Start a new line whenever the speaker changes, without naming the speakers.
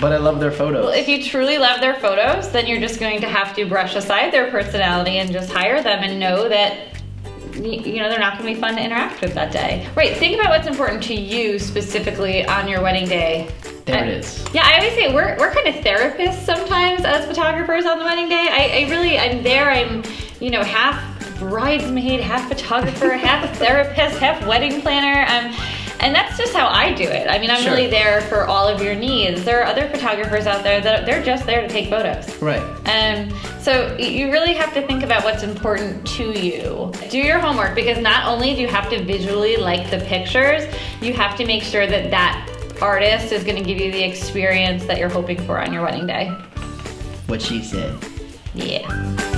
but I love their photos.
Well, if you truly love their photos, then you're just going to have to brush aside their personality and just hire them and know that you know they're not going to be fun to interact with that day. Right. Think about what's important to you specifically on your wedding day.
there it is.
Yeah, I always say we're, we're kind of therapists sometimes as photographers on the wedding day. I, I really, I'm there, I'm, you know, half bridesmaid, half photographer, half therapist, half wedding planner. Um, and that's just how I do it. I mean, I'm
Sure.
really there for all of your needs. There are other photographers out there that they're just there to take photos.
Right.
And so you really have to think about what's important to you. Do your homework because not only do you have to visually like the pictures, you have to make sure that that artist is going to give you the experience that you're hoping for on your wedding day.
What she said.
Yeah.